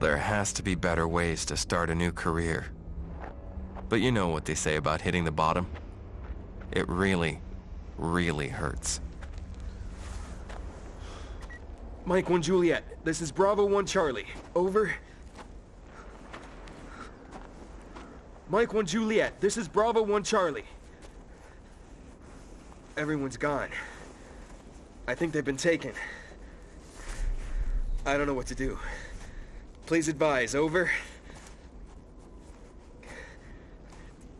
There has to be better ways to start a new career. But you know what they say about hitting the bottom? It really, really hurts. Mike 1 Juliet, this is Bravo 1 Charlie. Over. Mike 1 Juliet, this is Bravo 1 Charlie. Everyone's gone. I think they've been taken. I don't know what to do. Please advise, over.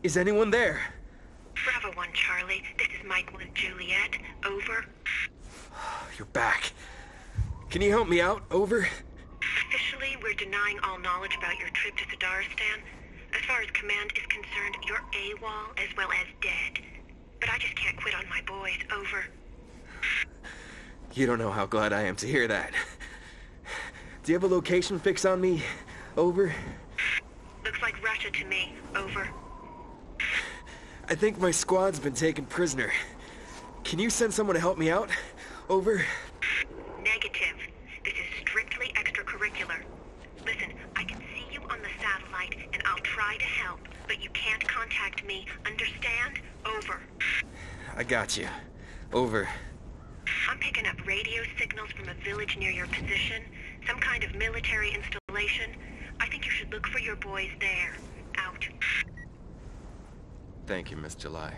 Is anyone there? Bravo 1 Charlie, this is Mike 1 Juliet. Over. You're back. Can you help me out? Over. Officially, we're denying all knowledge about your trip to Serdaristan. As far as command is concerned, you're AWOL as well as dead. But I just can't quit on my boys. Over. You don't know how glad I am to hear that. Do you have a location fix on me? Over. Looks like Russia to me. Over. I think my squad's been taken prisoner. Can you send someone to help me out? Over. Negative. This is strictly extracurricular. Listen, I can see you on the satellite, and I'll try to help, but you can't contact me. Understand? Over. I got you. Over. I'm picking up radio signals from a village near your position. Some kind of military installation. I think you should look for your boys there. Out. Thank you, Miss July.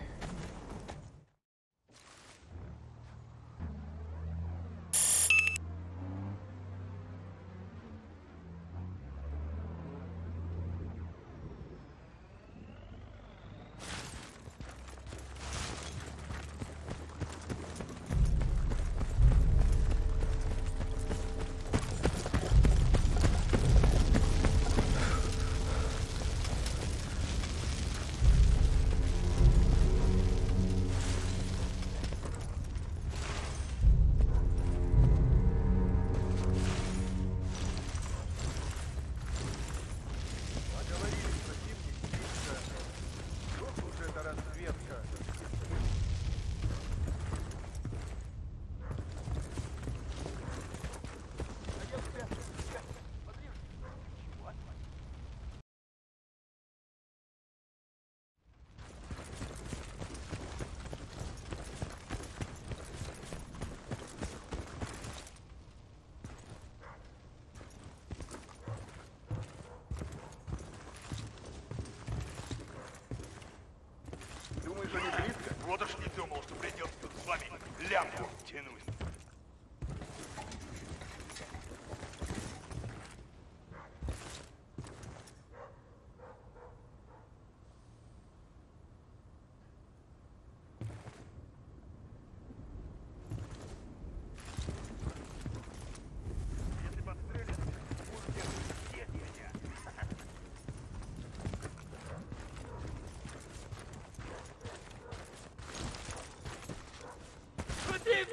Открыть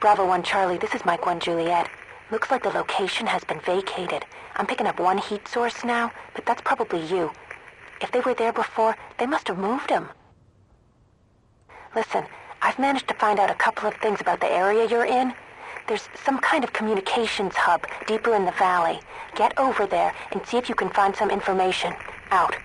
Bravo 1 Charlie, this is Mike 1 Juliet. Looks like the location has been vacated. I'm picking up one heat source now, but that's probably you. If they were there before, they must have moved them. Listen, I've managed to find out a couple of things about the area you're in. There's some kind of communications hub deeper in the valley. Get over there and see if you can find some information. Out.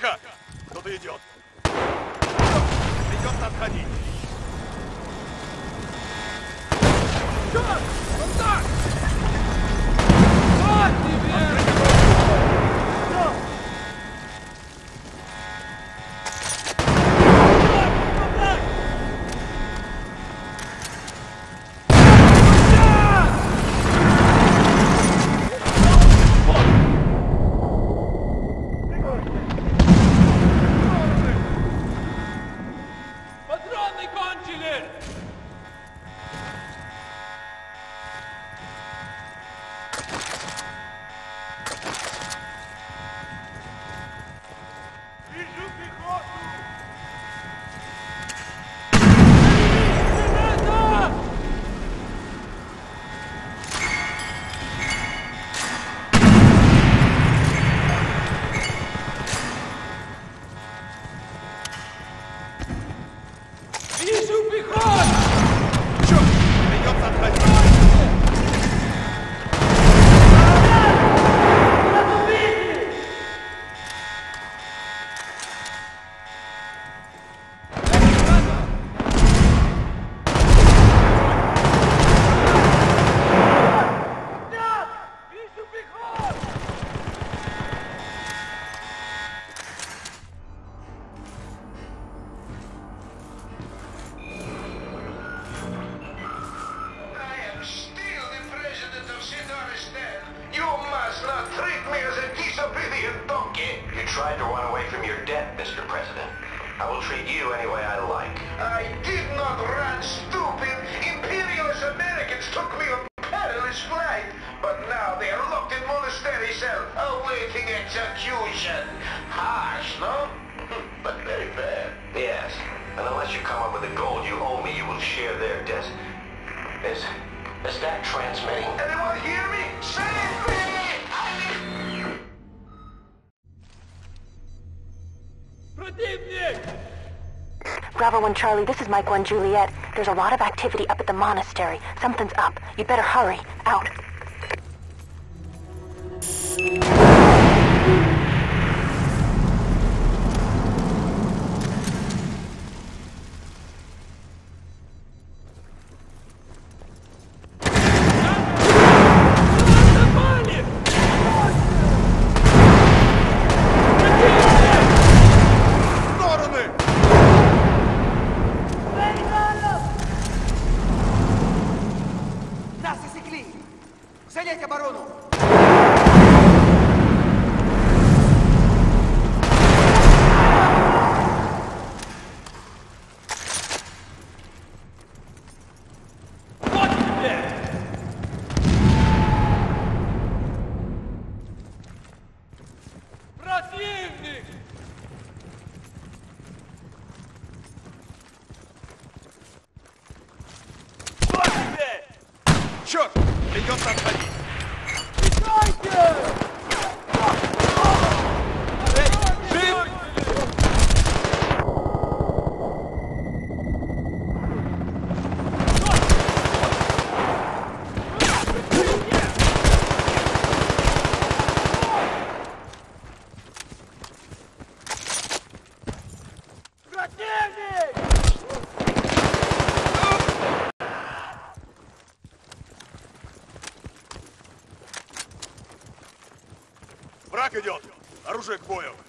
Тихо! Кто-то идет. Придется отходить. Вот тебе! Tried to run away from your debt, Mr. President. I will treat you any way I like. I did not run, stupid. Imperialist Americans took me on Bravo 1 Charlie, this is Mike 1 Juliet. There's a lot of activity up at the monastery. Something's up. You better hurry. Out. Черт! Придется отходить. Бегайте! Оружие к бою!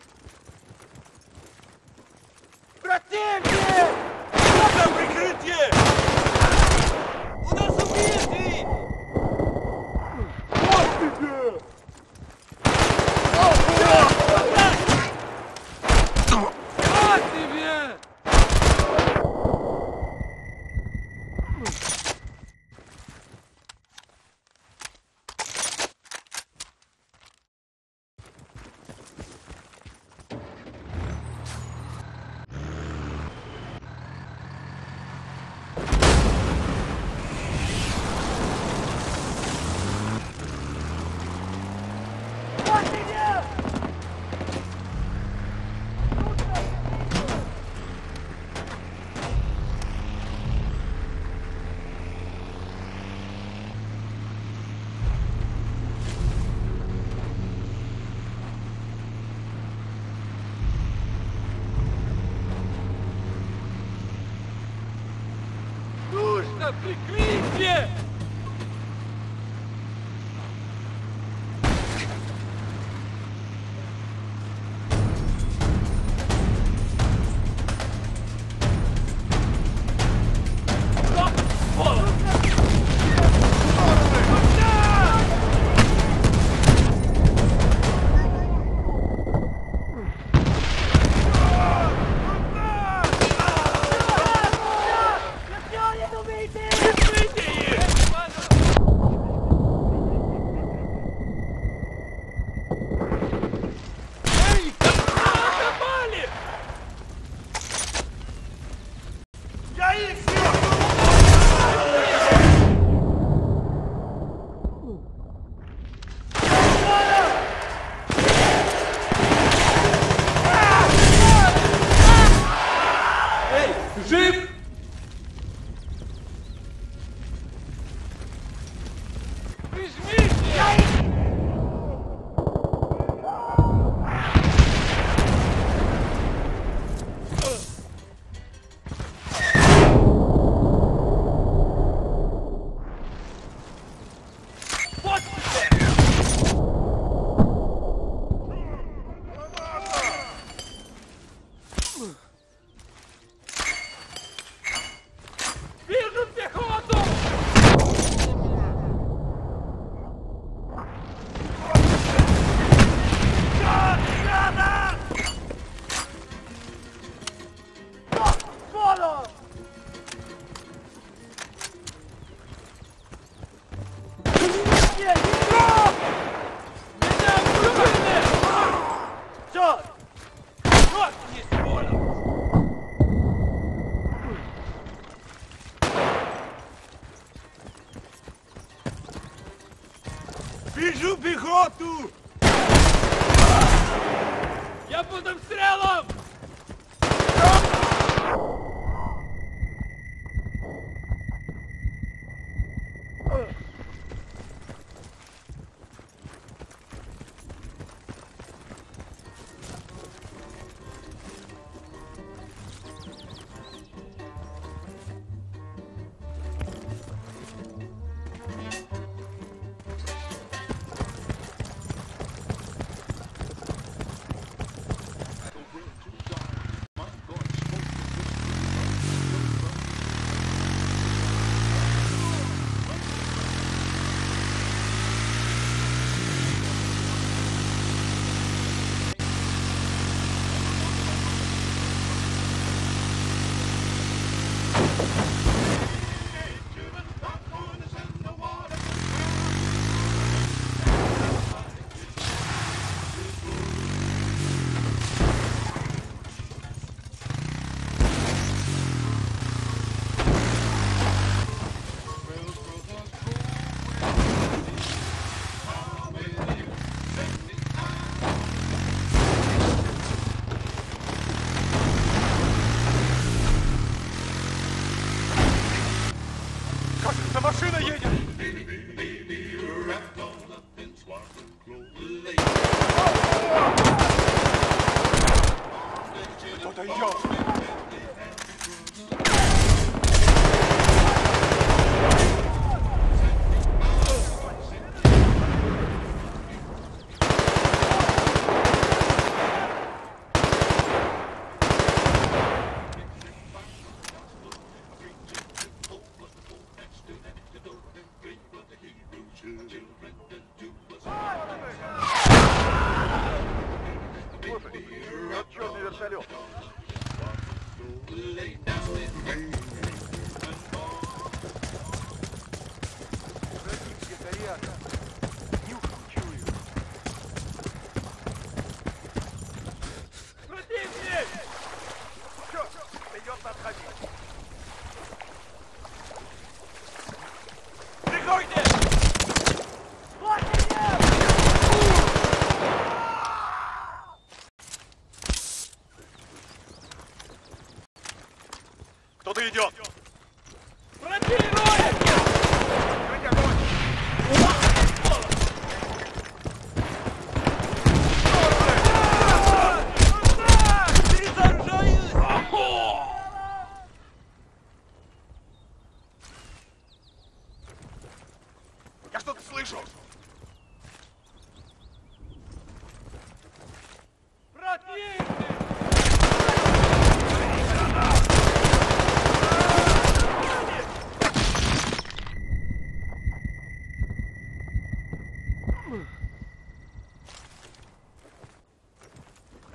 Нет, нет.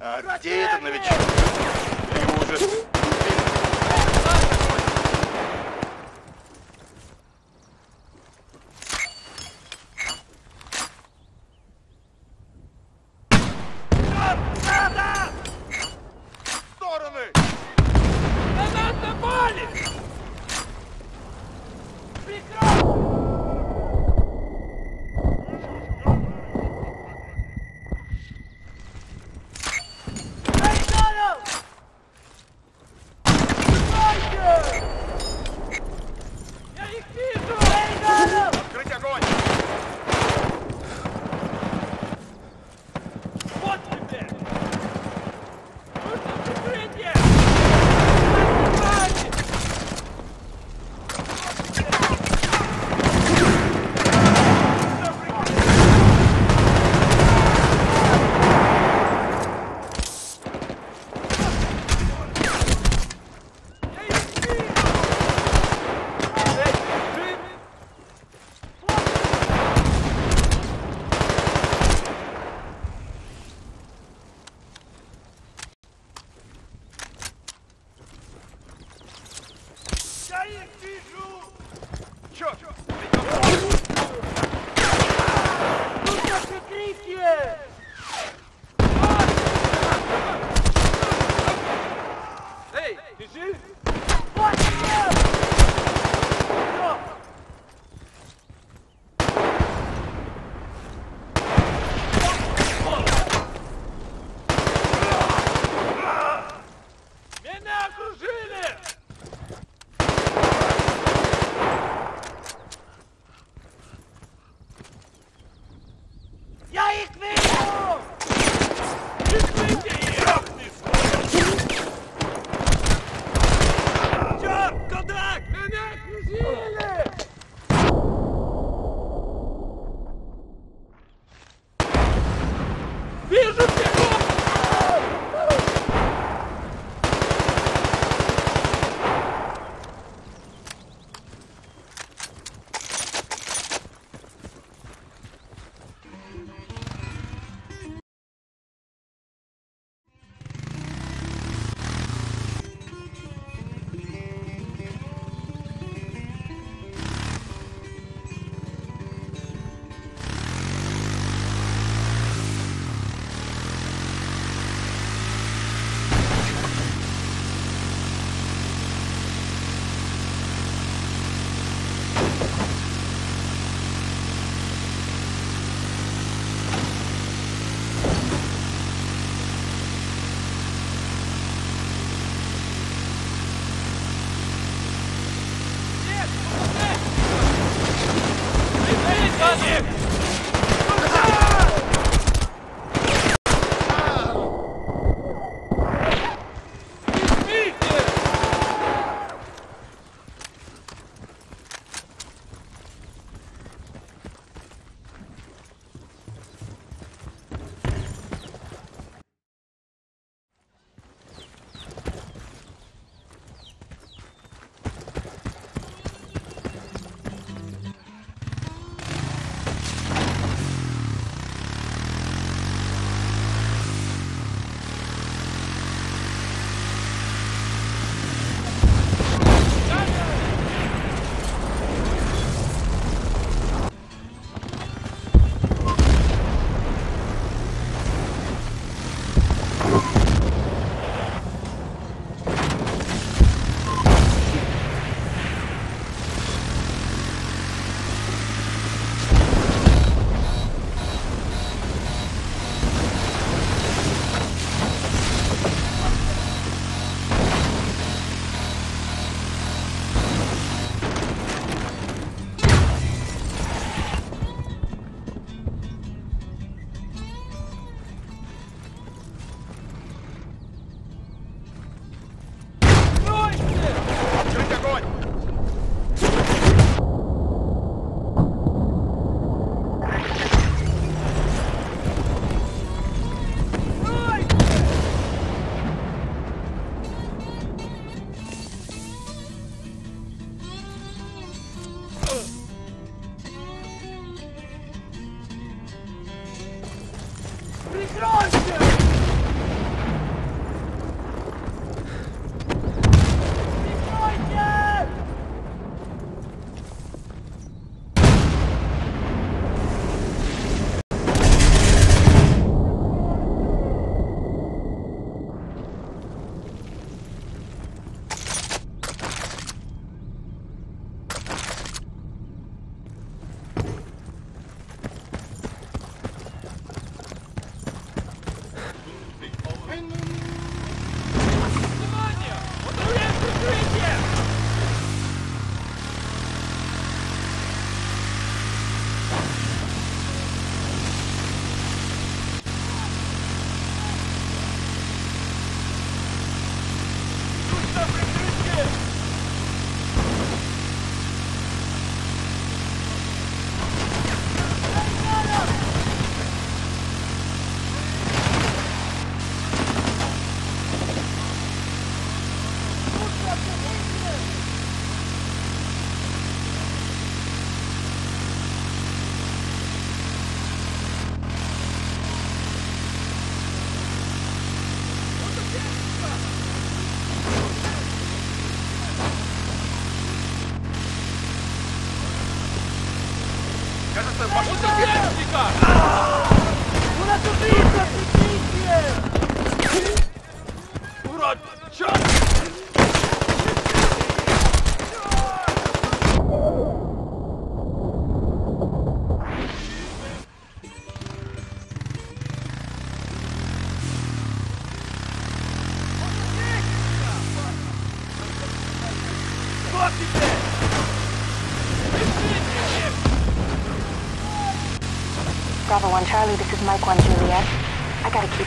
А где этот новичок? Ты ужас.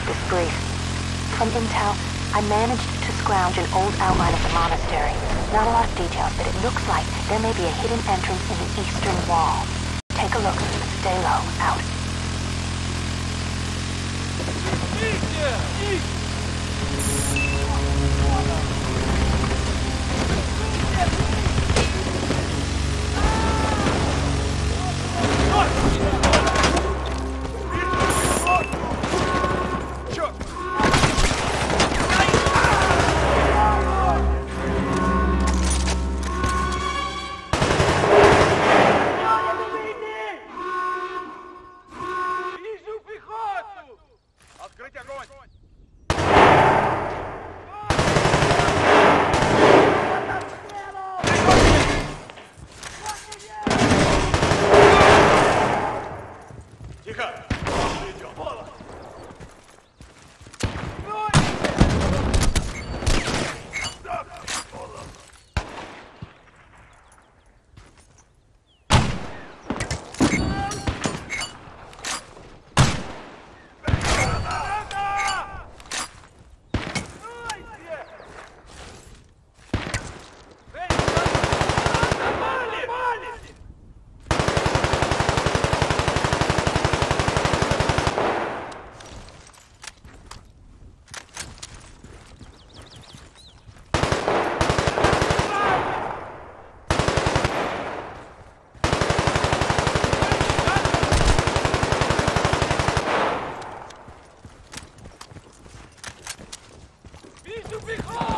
keep this. From intel, I managed to scrounge an old outline of the monastery. Not a lot of details, but it looks like there may be a hidden entrance in the eastern wall. Take a look. Stay low. Out. What? Stupid!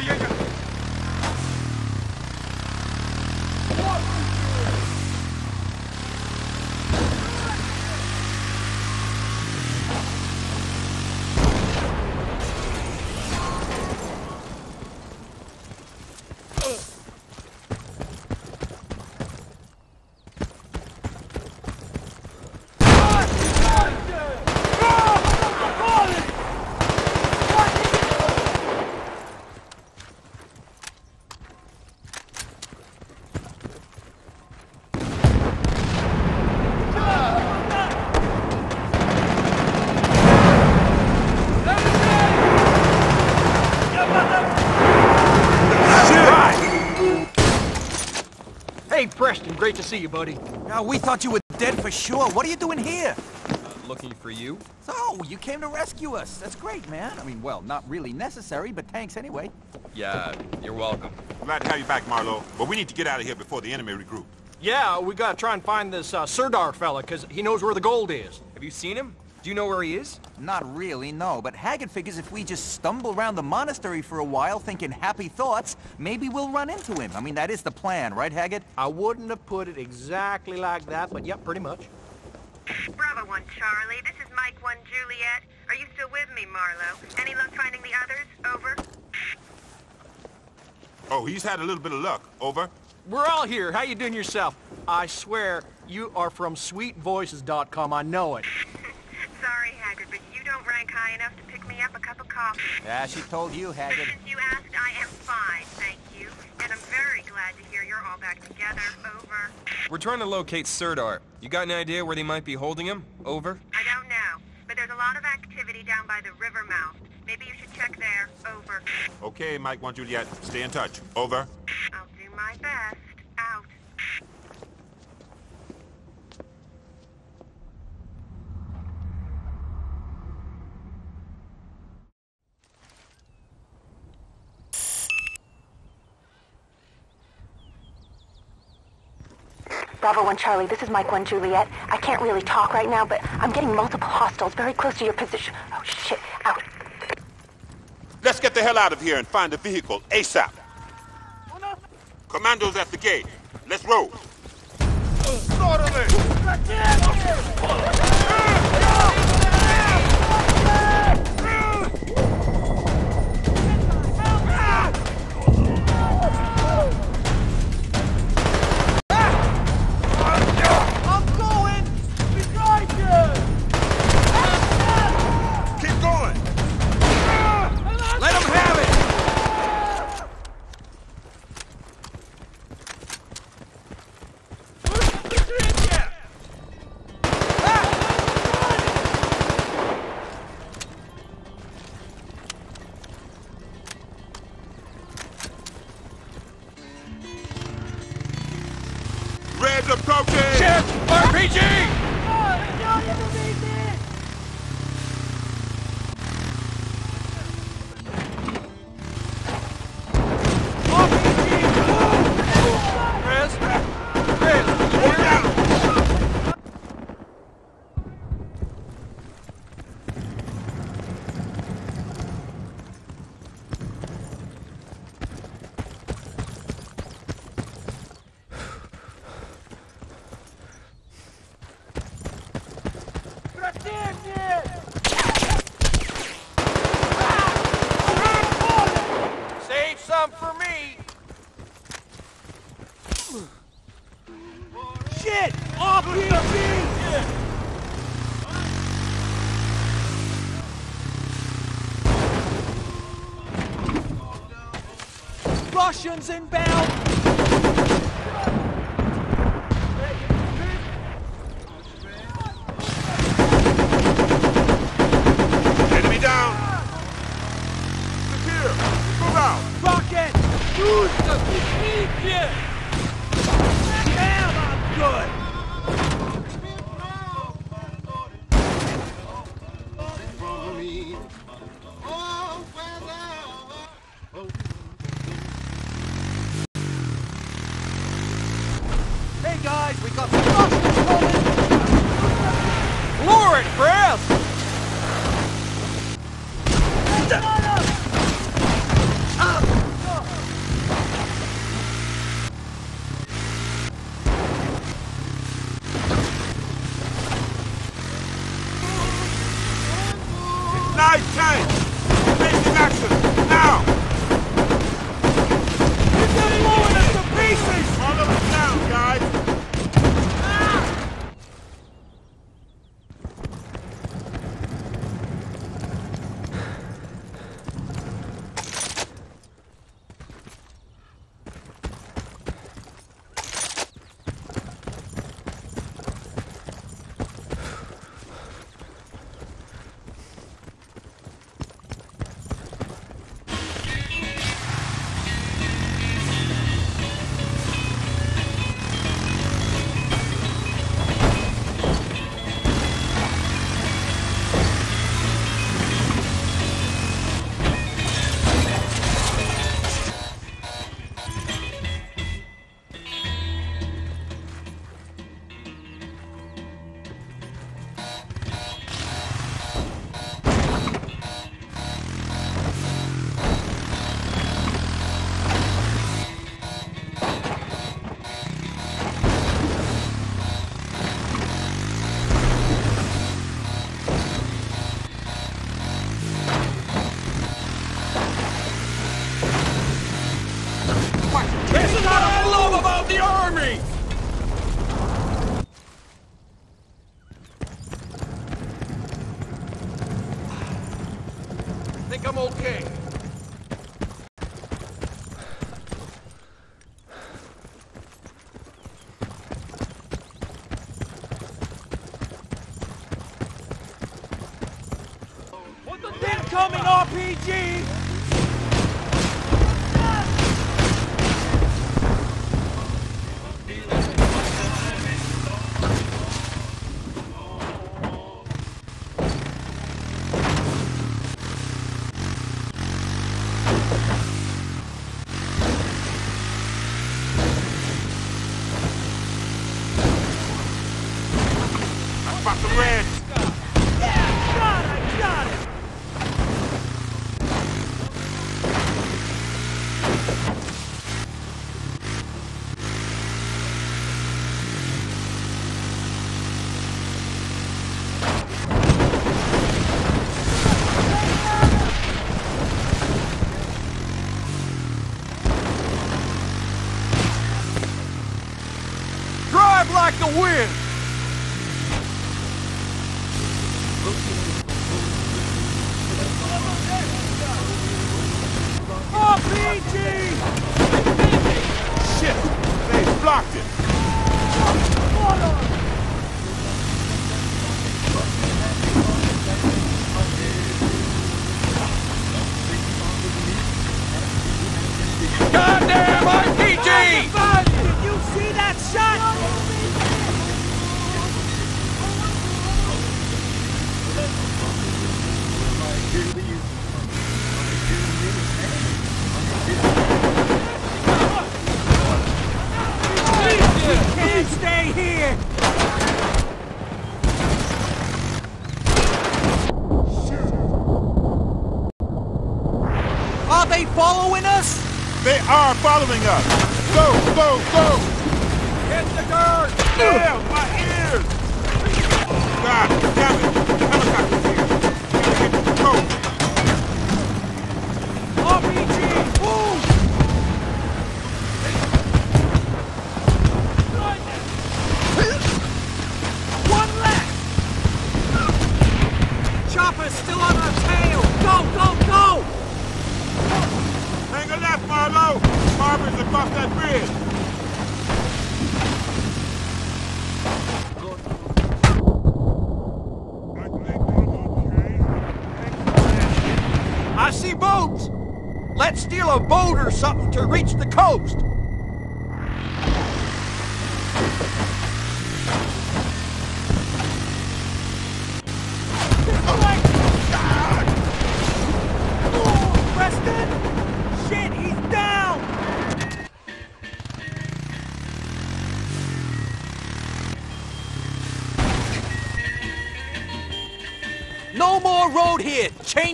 体验 great to see you, buddy. Now, we thought you were dead for sure. What are you doing here? Looking for you? So, you came to rescue us. That's great, man. I mean, well, not really necessary, but thanks anyway. Yeah, you're welcome. Glad to have you back, Marlowe. But we need to get out of here before the enemy regroup. Yeah, we gotta try and find this uh, Serdar fella, because he knows where the gold is. Have you seen him? Do you know where he is? Not really, no. But Haggard figures if we just stumble around the monastery for a while thinking happy thoughts, maybe we'll run into him. I mean, that is the plan, right, Haggard? I wouldn't have put it exactly like that, but yep, pretty much. Bravo 1 Charlie, this is Mike 1 Juliet. Are you still with me, Marlowe? Any luck finding the others? Over. Oh, he's had a little bit of luck. Over. We're all here. How you doing yourself? I swear, you are from sweetvoices.com. I know it. Sorry, Haggard, but you don't rank high enough to pick me up a cup of coffee. Yeah, she told you, Haggard. Since you asked, I am fine, thank you. And I'm very glad to hear you're all back together. Over. We're trying to locate Serdar. You got an idea where they might be holding him? Over. I don't know, but there's a lot of activity down by the river mouth. Maybe you should check there. Over. Okay, Mike 1 Juliet. Stay in touch. Over. I'll do my best. Out. Bravo 1 Charlie, this is Mike 1 Juliet. I can't really talk right now, but I'm getting multiple hostiles very close to your position. Oh, shit. Out. Let's get the hell out of here and find a vehicle ASAP. Commando's at the gate. Let's roll. I'm Russians inbound! Nice tank. Facing action. Incoming RPG! I spot some Reds. Got it! Got it! win! RPG! Shit! They blocked it! Goddamn RPG! Did you see that shot? We can't stay here! Are they following us? They are following us! Go, go, go! Hit the dirt! Damn, my ears! God damn it! Helicopter's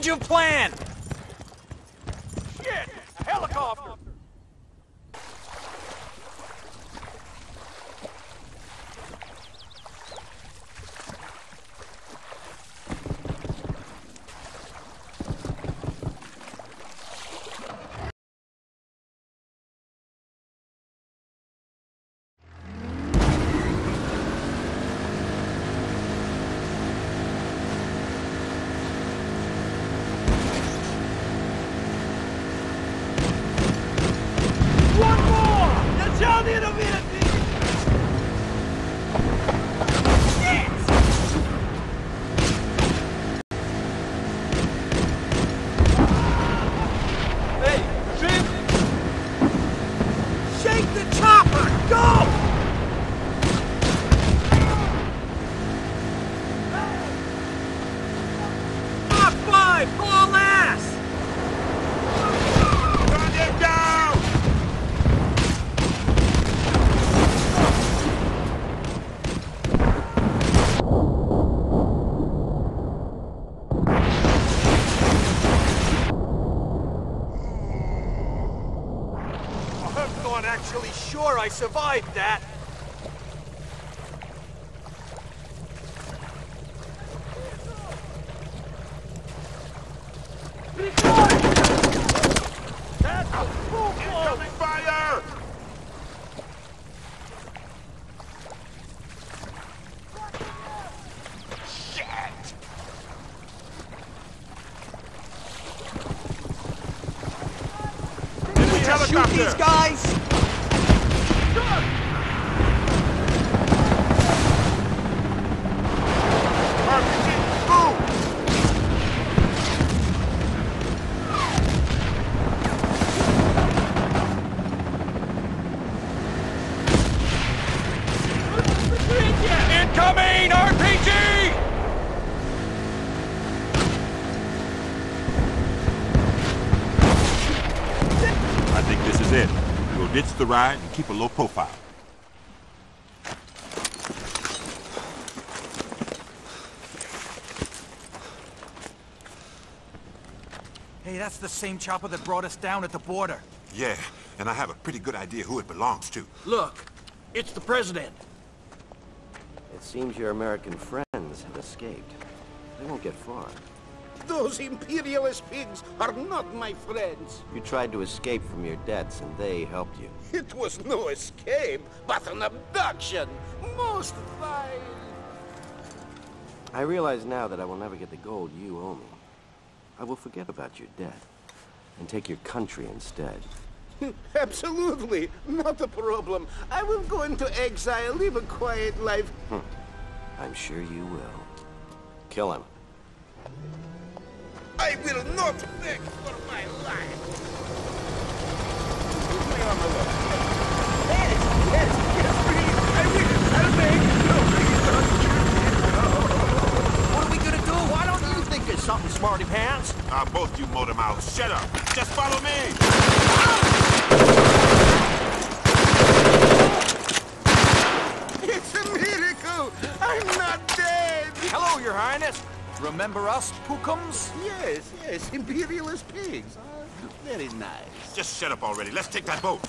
Of plan! Shit! A helicopter! One more! the enemy! I survived that. That's a full blow! Incoming fire! Shit! Enemy Just shoot helicopter! these guys! RPG, move! Incoming RPG! I think this is it. We'll ditch the ride and keep a low profile. Hey, that's the same chopper that brought us down at the border. Yeah, and I have a pretty good idea who it belongs to. Look, it's the president. It seems your American friends have escaped. They won't get far. Those imperialist pigs are not my friends. You tried to escape from your debts, and they helped you. It was no escape, but an abduction. most vile. I realize now that I will never get the gold you owe me. I will forget about your debt and take your country instead. Absolutely, not a problem. I will go into exile, live a quiet life. Hmm. I'm sure you will. Kill him. I will not beg for my life. Give me on the left. Yes, yes, yes, please. I will. I'll beg. No, please don't. What are we gonna do? Why don't you think of something, smarty pants? Ah, both you motor mouths, shut up. Just follow me. It's a miracle. I'm not dead. Hello, Your Highness. Remember us, Pookums? Yes, yes, imperialist pigs. Very nice. Just shut up already. Let's take that boat.